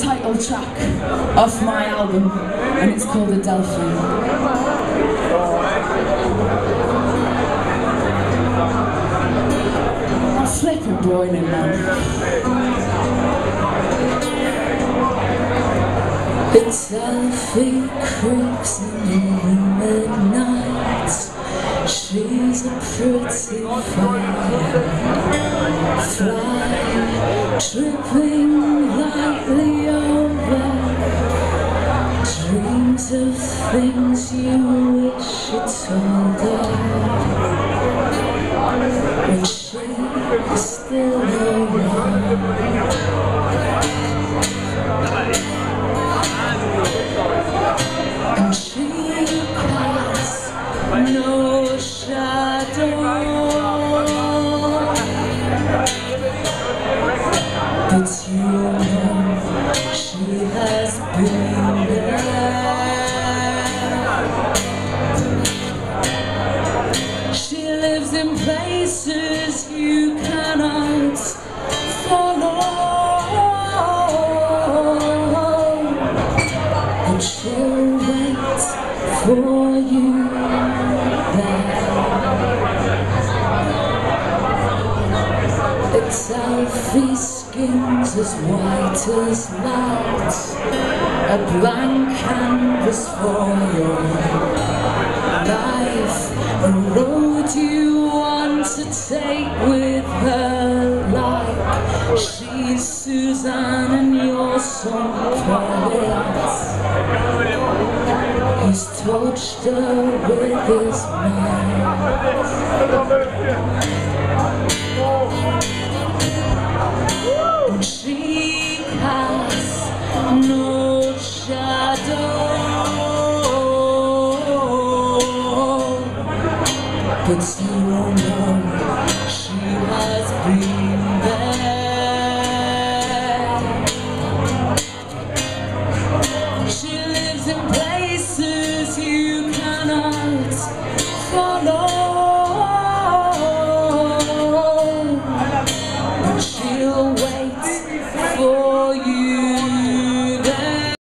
title track off my album, and it's called Adelphi. I'm flipping boiling, man. Adelphi creeps in the midnight. She's a pretty fire. Fly, tripping lightly Of things you wish you told her. When she's still around. And she casts no shadow But you know she has been places you cannot follow. And she'll wait for you there. Adelphi's skins as white as light, a blank canvas for your with her like she's Suzanne and you're some. He's touched her with his mind. She casts no shadow. But you